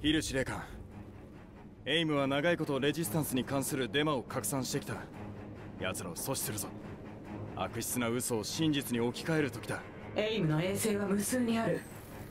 ヒル司令官。エイムは長いことレジスタンスに関するデマを拡散してきた。奴らを阻止するぞ。悪質な嘘を真実に置き換える時だ。エイムの衛星は無数にある。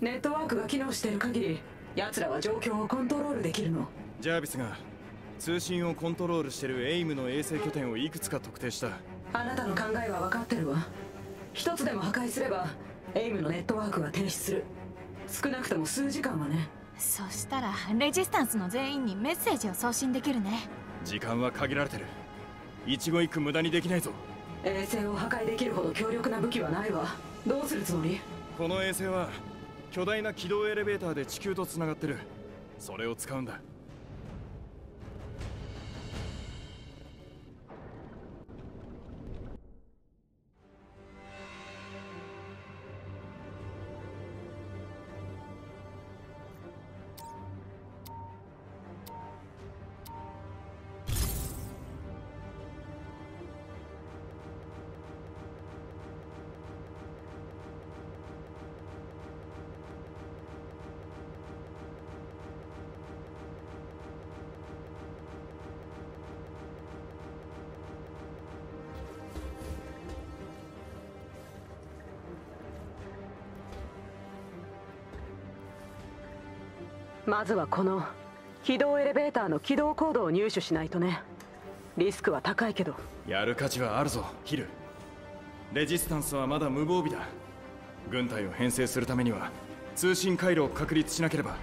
ネットワークが機能している限り奴らは状況をコントロールできるの。ジャービスが通信をコントロールしてるエイムの衛星拠点をいくつか特定した。あなたの考えは分かってるわ。一つでも破壊すればエイムのネットワークが停止する。少なくとも数時間はねそしたらレジスタンスの全員にメッセージを送信できるね。時間は限られてる。一期一句無駄にできないぞ。衛星を破壊できるほど強力な武器はないわ。どうするつもり？この衛星は巨大な軌道エレベーターで地球とつながってる。それを使うんだまずはこの軌道エレベーターの起動コードを入手しないとね。リスクは高いけど。やる価値はあるぞヒル。レジスタンスはまだ無防備だ。軍隊を編成するためには通信回路を確立しなければ。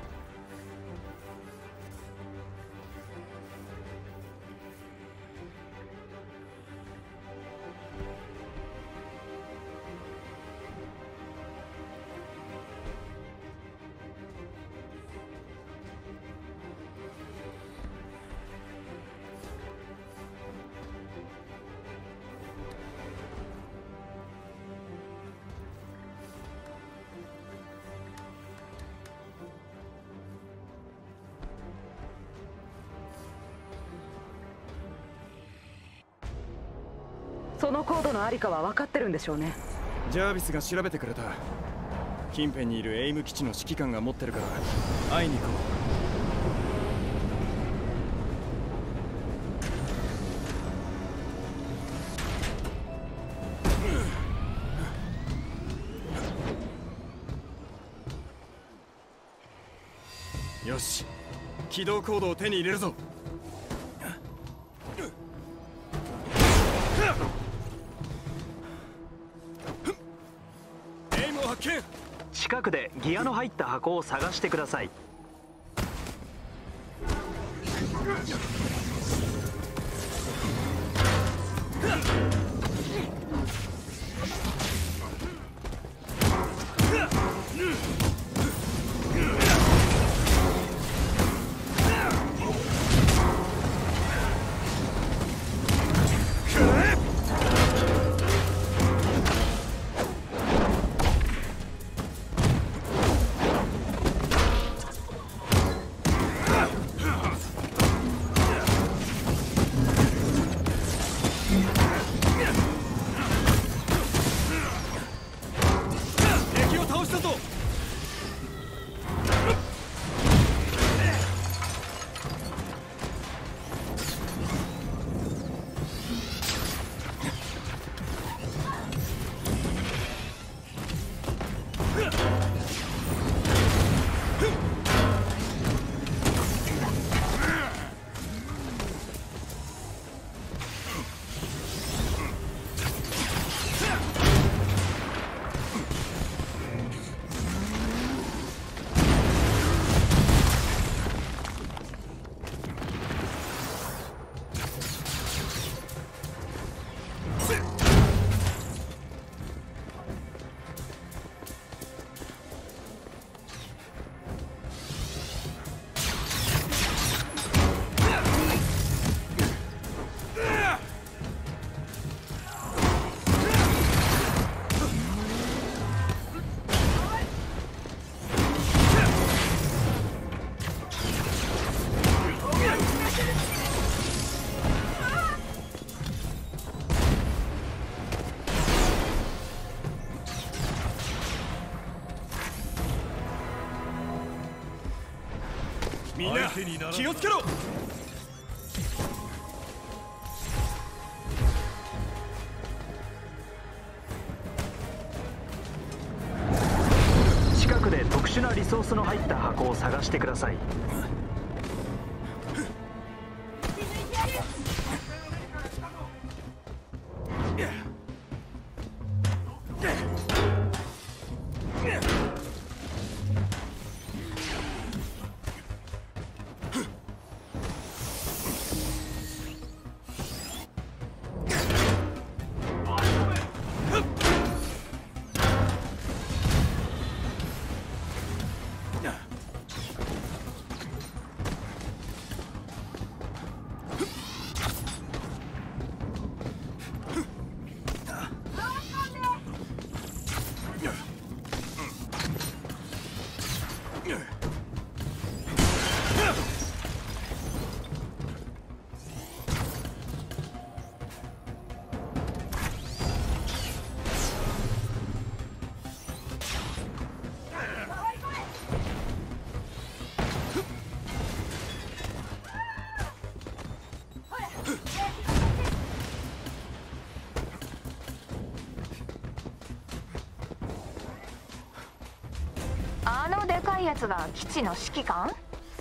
そのコードのありかは分かってるんでしょうね。ジャービスが調べてくれた。近辺にいるエイム基地の指揮官が持ってるから会いに行こう。よし。起動コードを手に入れるぞ。でギアの入った箱を探してください。気をつけろいやつが基地の指揮官？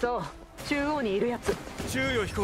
そう中央にいるやつ注意を引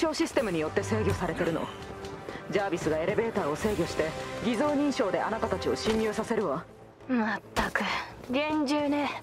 証システムによって制御されてるの。ジャービスがエレベーターを制御して偽造認証であなたたちを侵入させるわ。まったく。厳重ね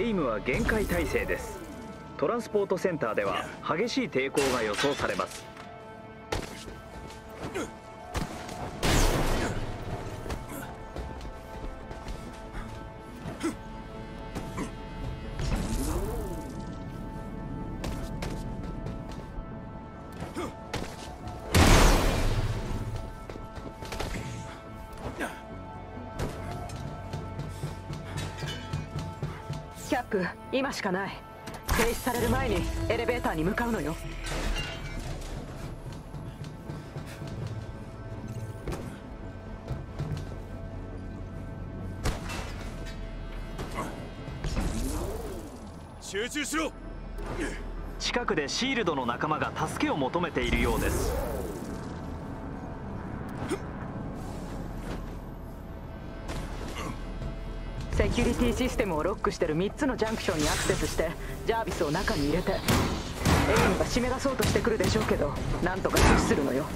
エイムは限界態勢です。トランスポートセンターでは激しい抵抗が予想されます。今しかない。停止される前にエレベーターに向かうのよ。集中しろ。近くでシールドの仲間が助けを求めているようですキュリティシステムをロックしてる3つのジャンクションにアクセスしてジャービスを中に入れてエイムが締め出そうとしてくるでしょうけどなんとか阻止するのよ。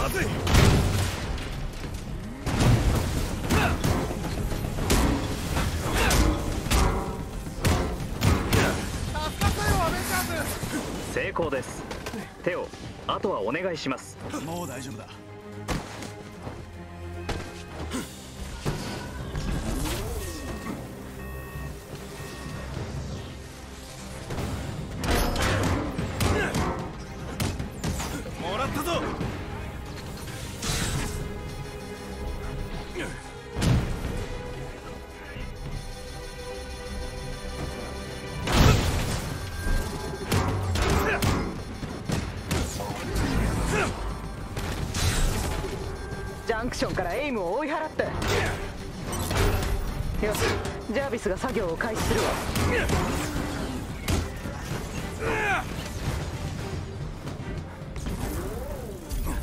まずい成功です。テオあとはお願いします。もう大丈夫だジャンクションからエイムを追い払って。よしジャービスが作業を開始するわ。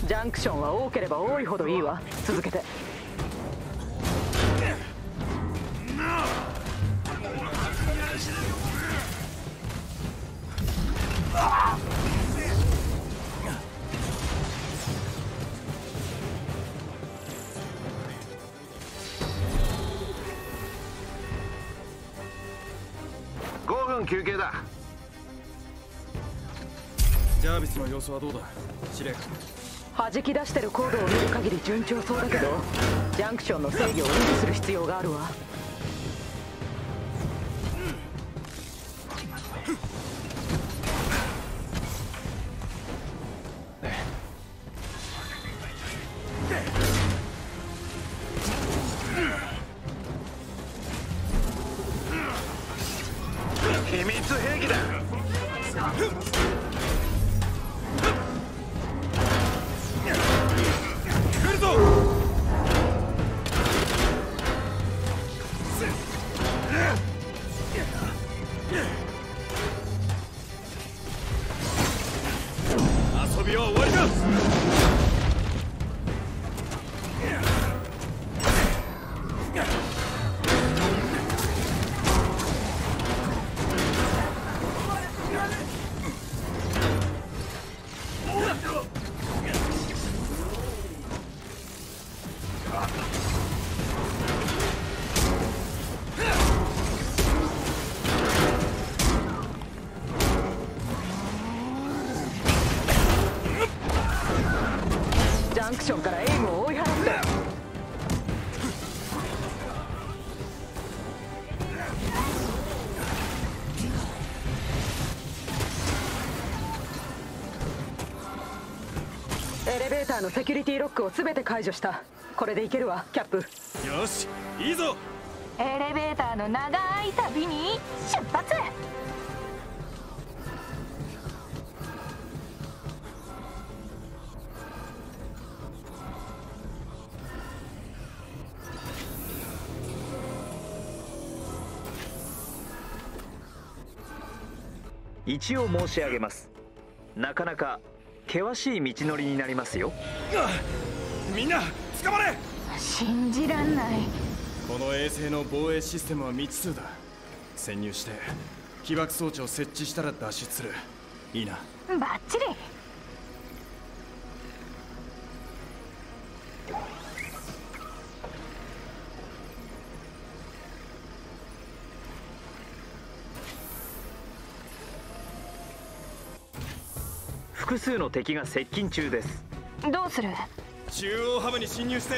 ジャンクションは多ければ多いほどいいわ。続けて。様子はどうだ？司令官。弾き出してるコードを見る限り順調そうだけどジャンクションの制御を維持する必要があるわ。ションからエイムを追い払って。エレベーターのセキュリティロックを全て解除した。これでいけるわキャップ。よしいいぞ。エレベーターの長い旅に出発一応申し上げます。なかなか険しい道のりになりますよ。みんな捕まれ。信じらんない。この衛星の防衛システムは未知数だ。潜入して起爆装置を設置したら脱出する。いいな。バッチリ複数の敵が接近中です。どうする？中央ハブに侵入して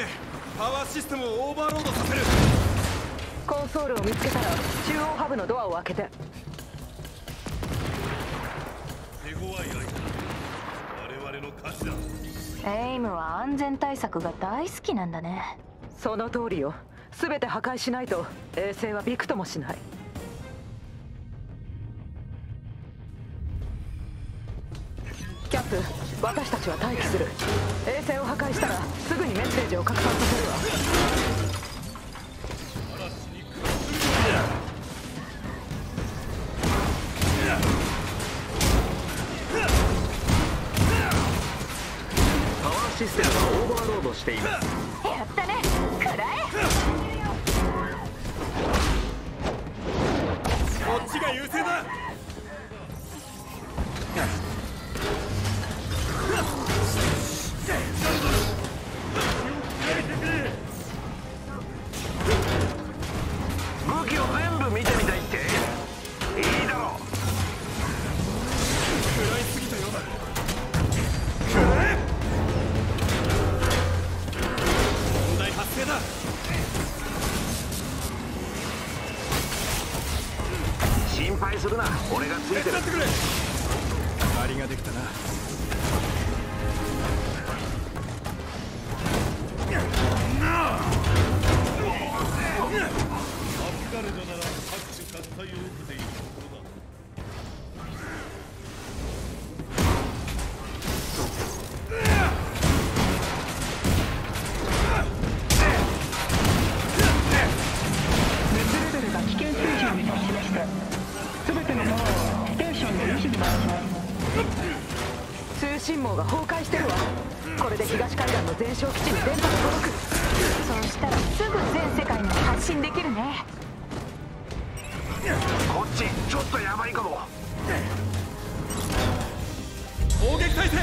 パワーシステムをオーバーロードさせる。コンソールを見つけたら中央ハブのドアを開けて。手強い相手だ。我々の勝ちだ。エイムは安全対策が大好きなんだね。その通りよ。全て破壊しないと。衛星はびくともしない私たちは待機する。衛星を破壊したらすぐにメッセージを拡散させるわ。パワーシステムはオーバーロードしています。これで東海岸の全焼基地に電波が届く。そうしたらすぐ全世界に発信できるね。こっちちょっとヤバいかも。砲撃態勢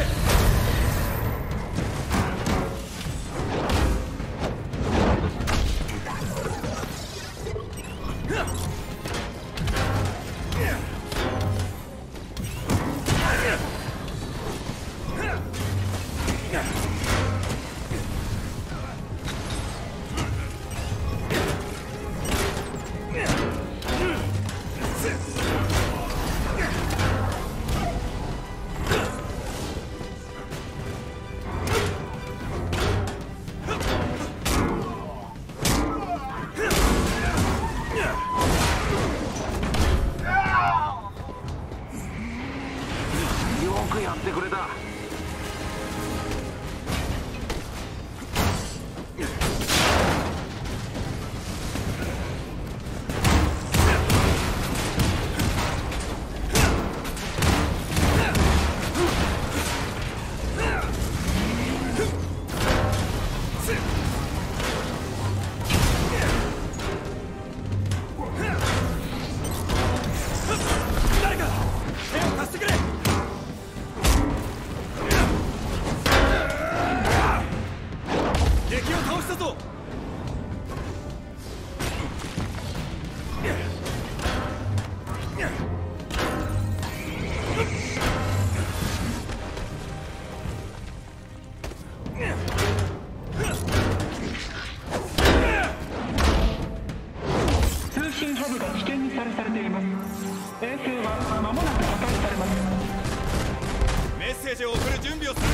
セージを送る準備をする。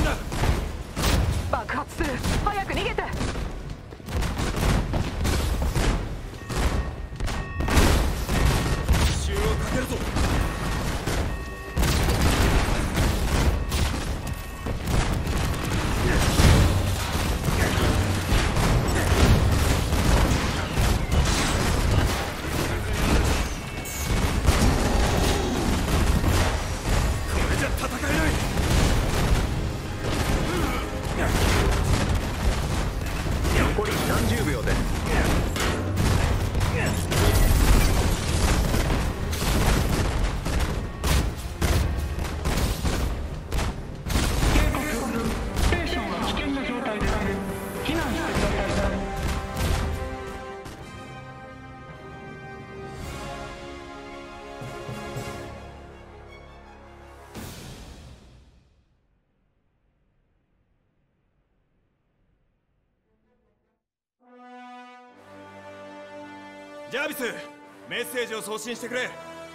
を送信してくれ。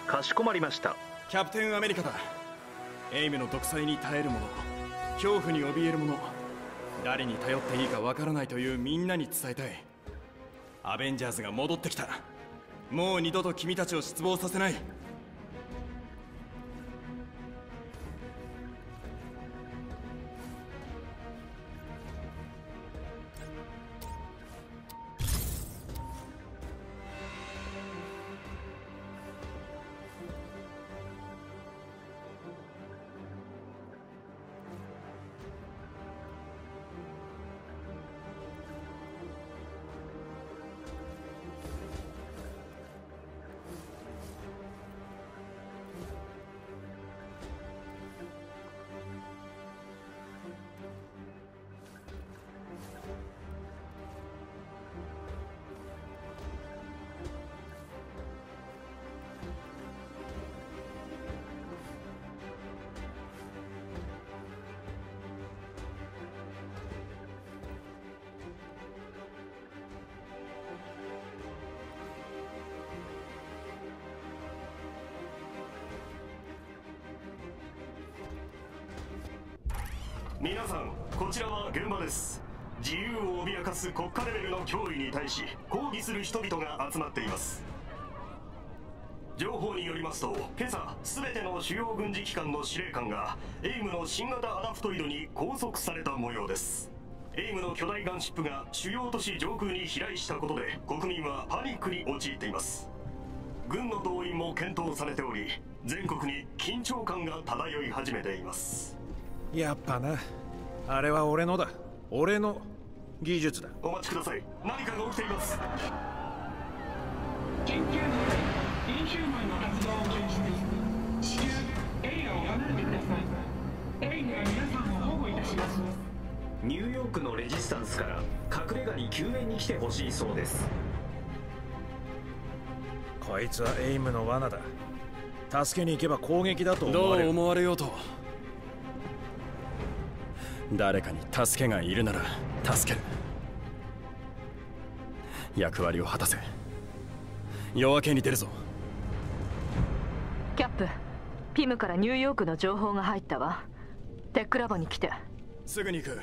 かしこまりました。キャプテンアメリカだ。エイムの独裁に耐える者恐怖に怯える者誰に頼っていいかわからないというみんなに伝えたい。アベンジャーズが戻ってきた。もう二度と君たちを失望させない皆さんこちらは現場です。自由を脅かす国家レベルの脅威に対し抗議する人々が集まっています。情報によりますと今朝全ての主要軍事機関の司令官がエイムの新型アダプトイドに拘束された模様です。エイムの巨大ガンシップが主要都市上空に飛来したことで国民はパニックに陥っています。軍の動員も検討されており全国に緊張感が漂い始めています。やっぱな。あれは俺のだ。俺の技術だ。お待ちください。何かが起きています。緊急事態インヒューマンの活動を禁止至急エイラを離れてください。エイムが皆さんを保護いたします。ニューヨークのレジスタンスから隠れ家に救援に来てほしいそうです。こいつはエイムの罠だ。助けに行けば攻撃だと思どわれる。う思われようと誰かに助けがいるなら助ける。役割を果たせ。夜明けに出るぞ。キャップピムからニューヨークの情報が入ったわ。テックラボに来て。すぐに行く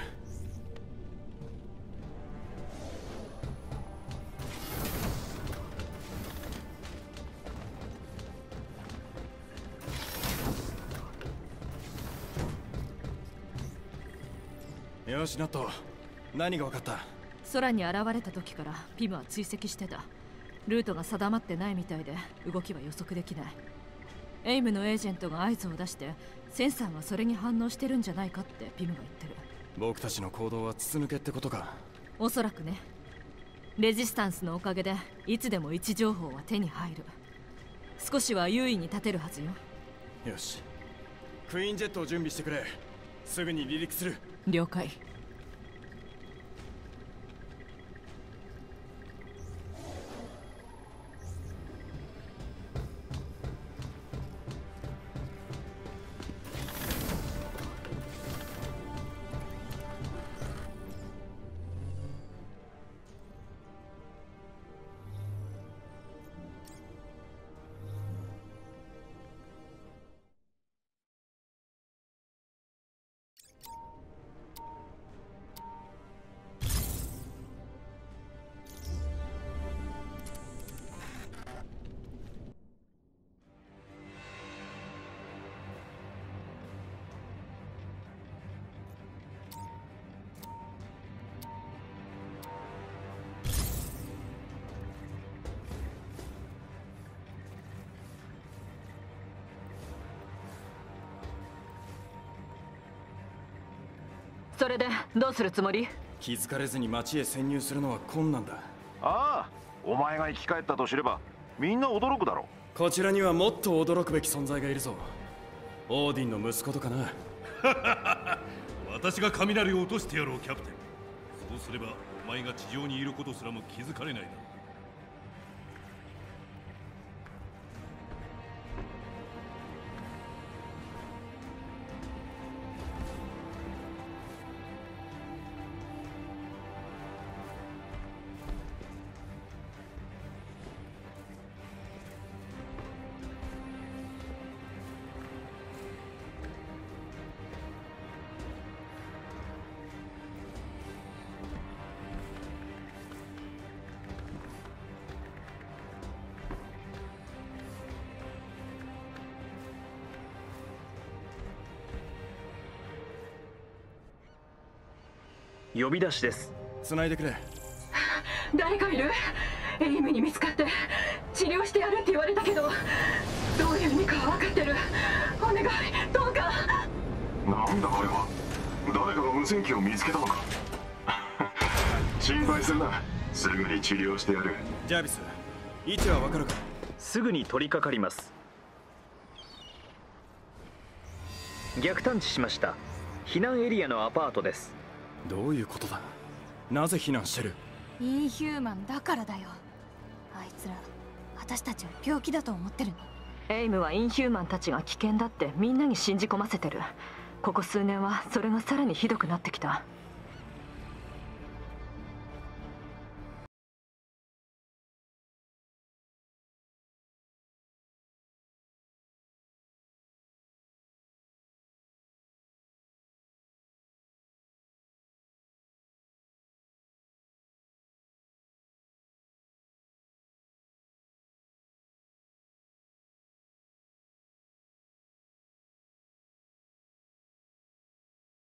よしナット。何が分かった？空に現れた時からピムは追跡してた。ルートが定まってないみたいで動きは予測できない。エイムのエージェントが合図を出してセンサーがそれに反応してるんじゃないかってピムが言ってる。僕たちの行動は筒抜けってことか。おそらくね。レジスタンスのおかげでいつでも位置情報は手に入る。少しは優位に立てるはずよ。よし。クイーンジェットを準備してくれ。すぐに離陸する。了解それでどうするつもり？気づかれずに町へ潜入するのは困難だ。ああお前が生き返ったと知ればみんな驚くだろこちらにはもっと驚くべき存在がいるぞ。オーディンの息子とかな。私が雷を落としてやろうキャプテン。そうすればお前が地上にいることすらも気づかれないだろう呼び出しです。繋いでくれ。誰かいる？エイムに見つかって治療してやるって言われたけどどういう意味か分かってる。お願い。どうか。なんだこれは。誰かが無線機を見つけたのか。心配するな。すぐに治療してやる。ジャービス位置は分かるか？すぐに取り掛かります。逆探知しました。避難エリアのアパートですどういうことだ？なぜ避難してる？インヒューマンだからだよ。あいつら私たちを病気だと思ってるの。エイムはインヒューマンたちが危険だってみんなに信じ込ませてるここ数年はそれがさらにひどくなってきた